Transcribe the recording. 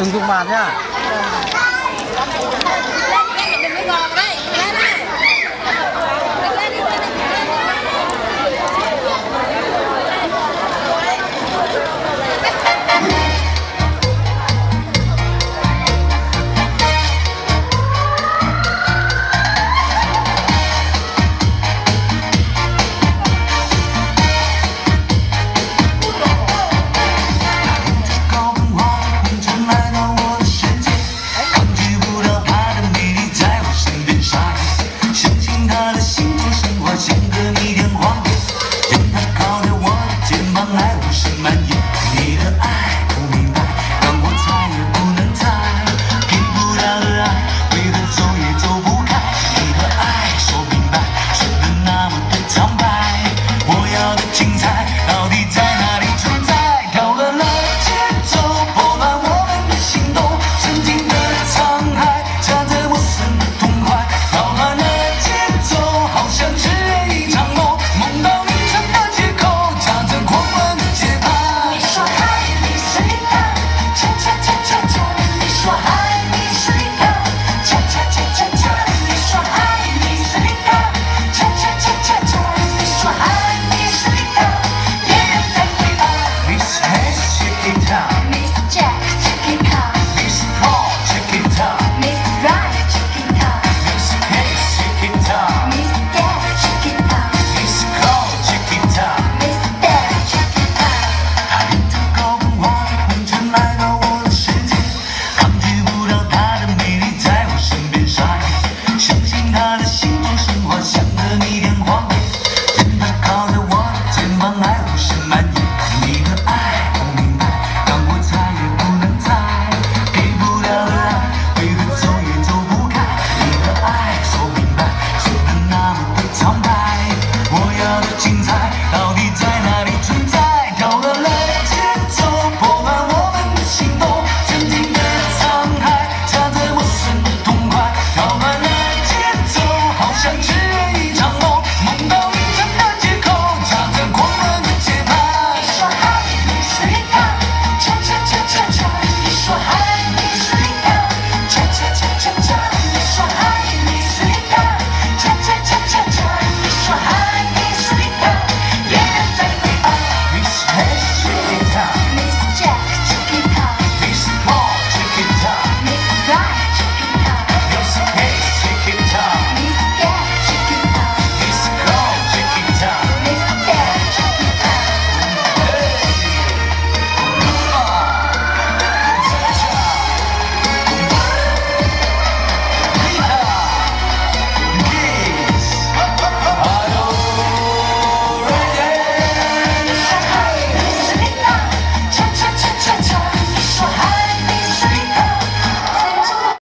đừng dùng màn nhá. 와!